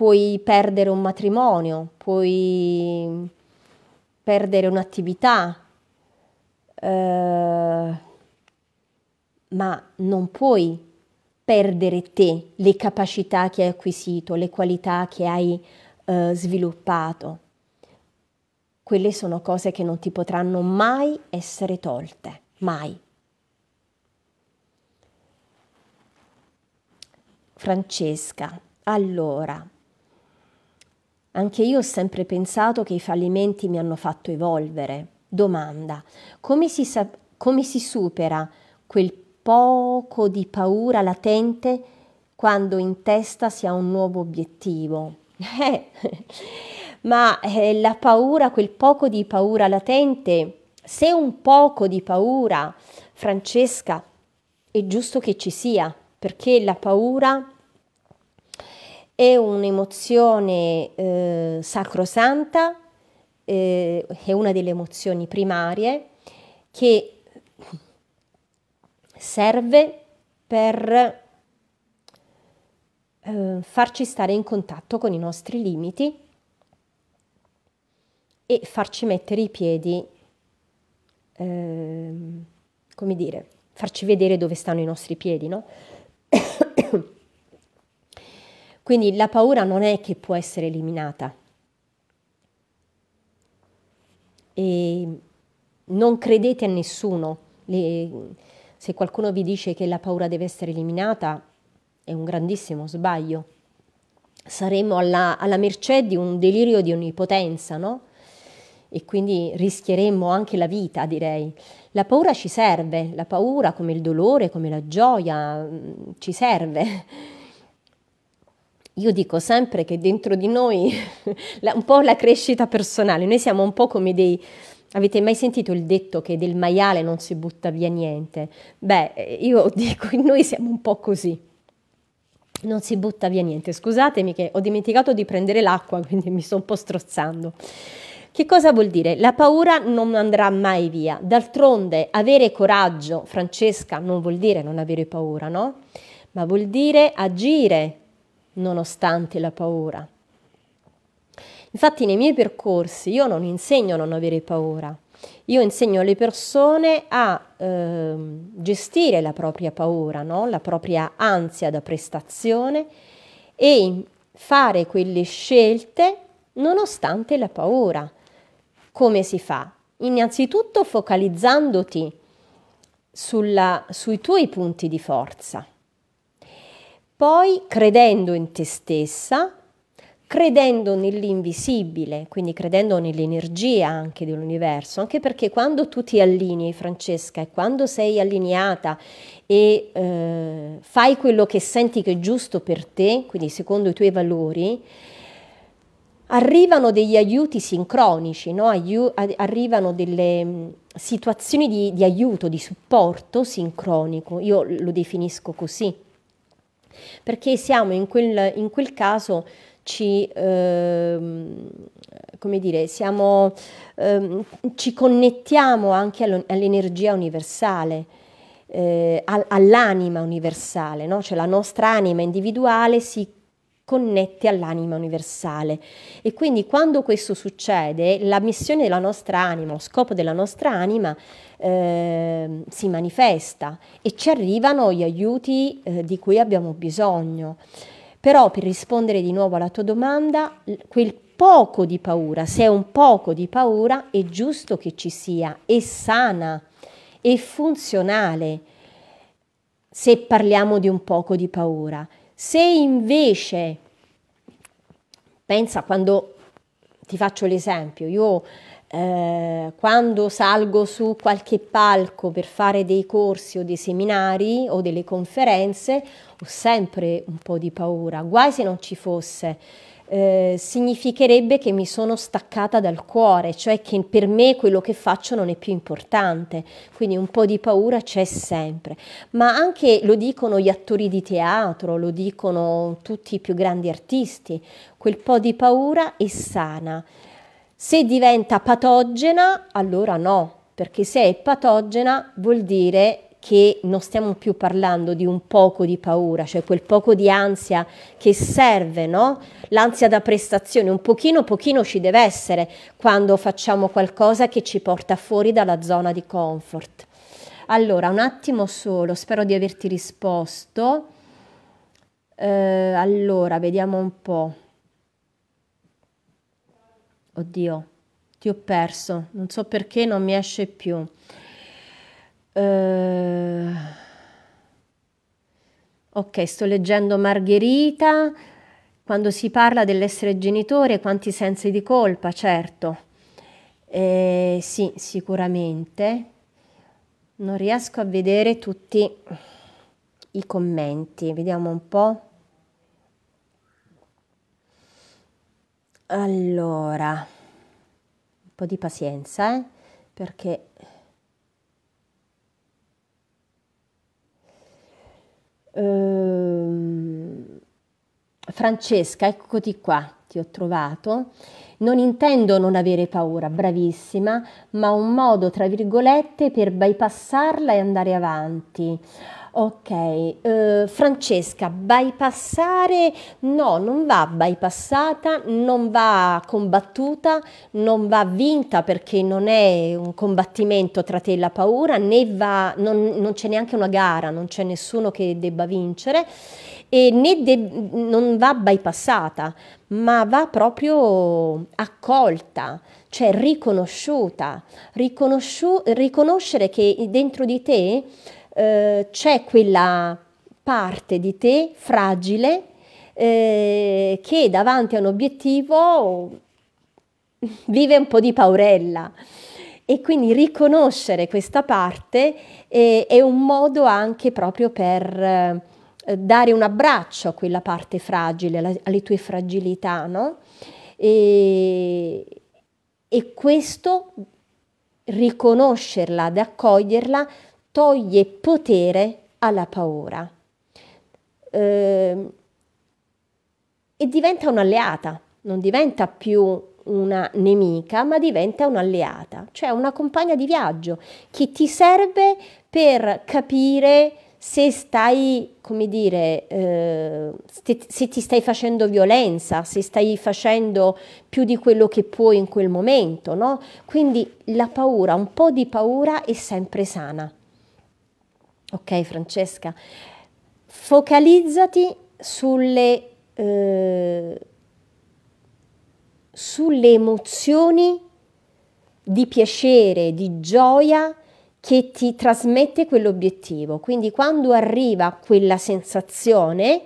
Puoi perdere un matrimonio, puoi perdere un'attività, eh, ma non puoi perdere te, le capacità che hai acquisito, le qualità che hai eh, sviluppato quelle sono cose che non ti potranno mai essere tolte, mai. Francesca, allora, anche io ho sempre pensato che i fallimenti mi hanno fatto evolvere. Domanda, come si, come si supera quel poco di paura latente quando in testa si ha un nuovo obiettivo? [laughs] Eh, ma eh, la paura, quel poco di paura latente, se un poco di paura, Francesca, è giusto che ci sia, perché la paura è un'emozione eh, sacrosanta, eh, è una delle emozioni primarie che serve per eh, farci stare in contatto con i nostri limiti e farci mettere i piedi, eh, come dire, farci vedere dove stanno i nostri piedi, no? [coughs] Quindi la paura non è che può essere eliminata. E non credete a nessuno. Le, se qualcuno vi dice che la paura deve essere eliminata, è un grandissimo sbaglio. Saremo alla, alla mercé di un delirio di onnipotenza, no? E quindi rischieremmo anche la vita, direi. La paura ci serve, la paura come il dolore, come la gioia, mm, ci serve io dico sempre che dentro di noi, [laughs] un po' la crescita personale, noi siamo un po' come dei... Avete mai sentito il detto che del maiale non si butta via niente? Beh, io [laughs] dico, noi siamo un po' così. Non si butta via niente. Scusatemi che ho dimenticato di prendere l'acqua, [laughs] quindi mi sto un po' strozzando. Che cosa vuol dire? La paura non andrà mai via. D'altronde, avere coraggio, Francesca, non vuol dire non avere paura, no? Ma vuol dire agire nonostante la paura. Infatti nei miei percorsi io non insegno a non avere paura, io insegno alle persone a eh, gestire la propria paura, no? la propria ansia da prestazione e fare quelle scelte nonostante la paura. Come si fa? Innanzitutto focalizzandoti sulla, sui tuoi punti di forza. Poi credendo in te stessa, credendo nell'invisibile, quindi credendo nell'energia anche dell'universo, anche perché quando tu ti allinei, Francesca, e quando sei allineata e eh, fai quello che senti che è giusto per te, quindi secondo i tuoi valori, arrivano degli aiuti sincronici, no? Aiu- arrivano delle mm, situazioni di, di aiuto, di supporto sincronico, io lo definisco così perché siamo in quel, in quel caso ci, eh, come dire, siamo, eh, ci connettiamo anche all'energia universale, eh, all'anima universale, no? cioè la nostra anima individuale si connette all'anima universale. E quindi quando questo succede, la missione della nostra anima, lo scopo della nostra anima eh, si manifesta e ci arrivano gli aiuti eh, di cui abbiamo bisogno. Però per rispondere di nuovo alla tua domanda, quel poco di paura, se è un poco di paura, è giusto che ci sia, è sana, è funzionale se parliamo di un poco di paura. Se invece, pensa quando ti faccio l'esempio, io eh, quando salgo su qualche palco per fare dei corsi o dei seminari o delle conferenze, ho sempre un po' di paura, guai se non ci fosse eh, significherebbe che mi sono staccata dal cuore, cioè che per me quello che faccio non è più importante, quindi un po' di paura c'è sempre, ma anche lo dicono gli attori di teatro, lo dicono tutti i più grandi artisti, quel po' di paura è sana. Se diventa patogena, allora no, perché se è patogena vuol dire che non stiamo più parlando di un poco di paura, cioè quel poco di ansia che serve, no? L'ansia da prestazione, un pochino pochino ci deve essere quando facciamo qualcosa che ci porta fuori dalla zona di comfort. Allora, un attimo solo, spero di averti risposto. Eh, allora, vediamo un po'. Oddio, ti ho perso, non so perché non mi esce più. Uh, ok, sto leggendo Margherita. Quando si parla dell'essere genitore, quanti sensi di colpa, certo. Eh, sì, sicuramente. Non riesco a vedere tutti i commenti. Vediamo un po'. Allora, un po' di pazienza, eh? perché Ehm, Francesca, eccoti qua, ti ho trovato. Non intendo non avere paura, bravissima, ma un modo, tra virgolette, per bypassarla e andare avanti. Ok, eh, Francesca, bypassare? No, non va bypassata, non va combattuta, non va vinta perché non è un combattimento tra te e la paura, né va, non, non c'è neanche una gara, non c'è nessuno che debba vincere e né de- non va bypassata, ma va proprio accolta, cioè riconosciuta, riconosciu- riconoscere che dentro di te eh, c'è quella parte di te fragile eh, che davanti a un obiettivo vive un po' di paurella e quindi riconoscere questa parte eh, è un modo anche proprio per eh, dare un abbraccio a quella parte fragile, alle tue fragilità, no? E, e questo riconoscerla, ad accoglierla, toglie potere alla paura eh, e diventa un'alleata, non diventa più una nemica, ma diventa un'alleata, cioè una compagna di viaggio che ti serve per capire se stai, come dire, eh, se ti stai facendo violenza, se stai facendo più di quello che puoi in quel momento, no? Quindi la paura, un po' di paura è sempre sana. Ok Francesca, focalizzati sulle, eh, sulle emozioni di piacere, di gioia che ti trasmette quell'obiettivo. Quindi quando arriva quella sensazione,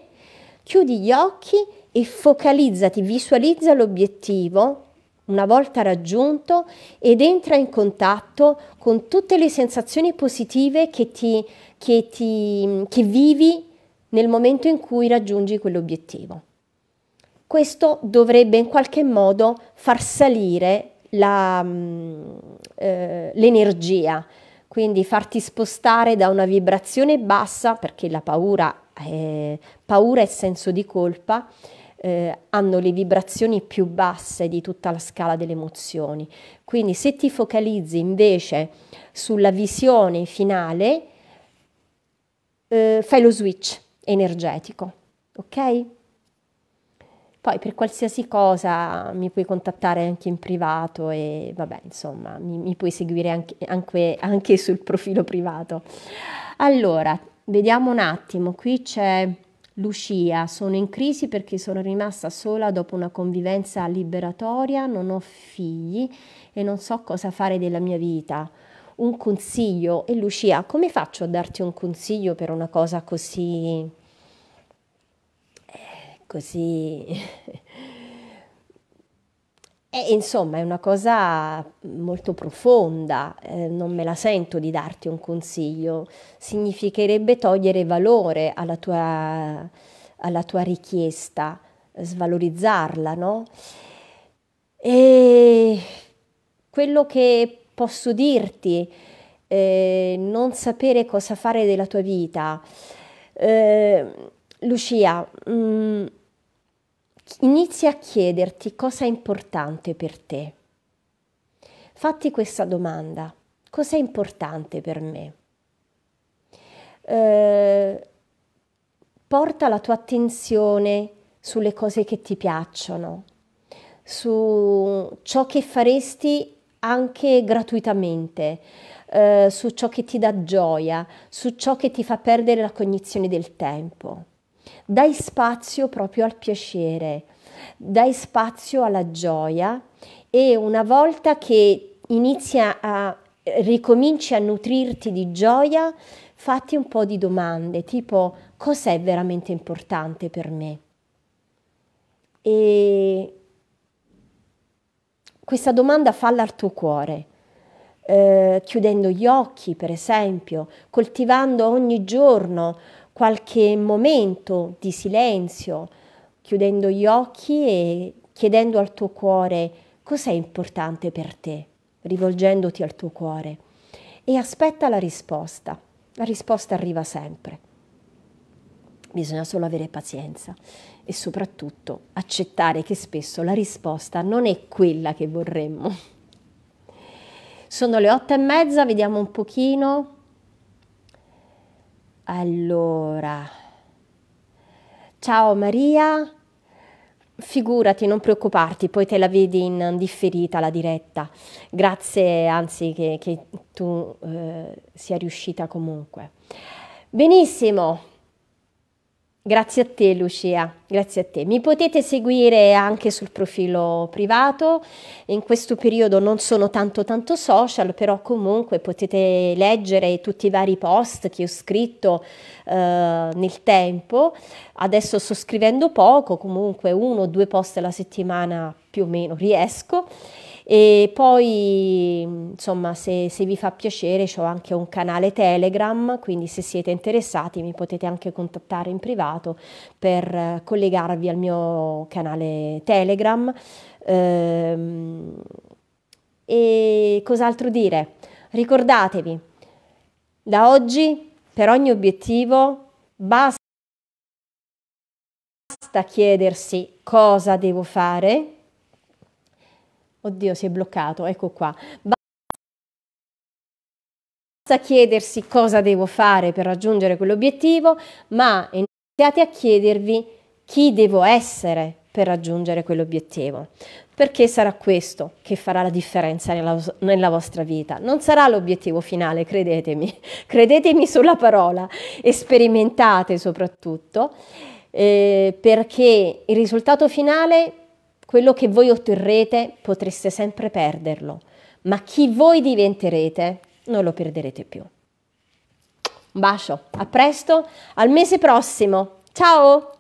chiudi gli occhi e focalizzati, visualizza l'obiettivo una volta raggiunto ed entra in contatto con tutte le sensazioni positive che, ti, che, ti, che vivi nel momento in cui raggiungi quell'obiettivo. Questo dovrebbe in qualche modo far salire mm, eh, l'energia, quindi farti spostare da una vibrazione bassa, perché la paura è, paura e senso di colpa, eh, hanno le vibrazioni più basse di tutta la scala delle emozioni. Quindi se ti focalizzi invece sulla visione finale, eh, fai lo switch energetico, ok? Poi per qualsiasi cosa mi puoi contattare anche in privato e vabbè, insomma, mi, mi puoi seguire anche, anche, anche sul profilo privato. Allora, vediamo un attimo, qui c'è Lucia, sono in crisi perché sono rimasta sola dopo una convivenza liberatoria, non ho figli e non so cosa fare della mia vita. Un consiglio? E Lucia, come faccio a darti un consiglio per una cosa così... Eh, così... E, insomma, è una cosa molto profonda, eh, non me la sento di darti un consiglio, significherebbe togliere valore alla tua, alla tua richiesta, svalorizzarla, no? E quello che posso dirti, eh, non sapere cosa fare della tua vita, eh, Lucia, mh, mm, Inizia a chiederti cosa è importante per te. Fatti questa domanda. Cos'è importante per me? Eh, porta la tua attenzione sulle cose che ti piacciono, su ciò che faresti anche gratuitamente, eh, su ciò che ti dà gioia, su ciò che ti fa perdere la cognizione del tempo dai spazio proprio al piacere, dai spazio alla gioia e una volta che inizia a ricominci a nutrirti di gioia, fatti un po' di domande, tipo cos'è veramente importante per me? E questa domanda falla al tuo cuore, eh, chiudendo gli occhi, per esempio, coltivando ogni giorno qualche momento di silenzio, chiudendo gli occhi e chiedendo al tuo cuore cos'è importante per te, rivolgendoti al tuo cuore e aspetta la risposta. La risposta arriva sempre. Bisogna solo avere pazienza e soprattutto accettare che spesso la risposta non è quella che vorremmo. Sono le otto e mezza, vediamo un pochino Allora, ciao Maria, figurati, non preoccuparti, poi te la vedi in differita la diretta. Grazie, anzi, che, che tu eh, sia riuscita comunque. Benissimo. Grazie a te Lucia, grazie a te. Mi potete seguire anche sul profilo privato, in questo periodo non sono tanto tanto social, però comunque potete leggere tutti i vari post che ho scritto eh, nel tempo. Adesso sto scrivendo poco, comunque uno o due post alla settimana più o meno riesco e poi, insomma, se, se vi fa piacere, ho anche un canale Telegram, quindi se siete interessati mi potete anche contattare in privato per collegarvi al mio canale Telegram. Ehm, e cos'altro dire? Ricordatevi, da oggi per ogni obiettivo basta chiedersi cosa devo fare Oddio, si è bloccato, ecco qua. Basta chiedersi cosa devo fare per raggiungere quell'obiettivo, ma iniziate a chiedervi chi devo essere per raggiungere quell'obiettivo. Perché sarà questo che farà la differenza nella, nella, vostra vita. Non sarà l'obiettivo finale, credetemi, [laughs] credetemi sulla parola sperimentate soprattutto, eh, perché il risultato finale quello che voi otterrete potreste sempre perderlo, ma chi voi diventerete non lo perderete più. Un bacio, a presto, al mese prossimo. Ciao!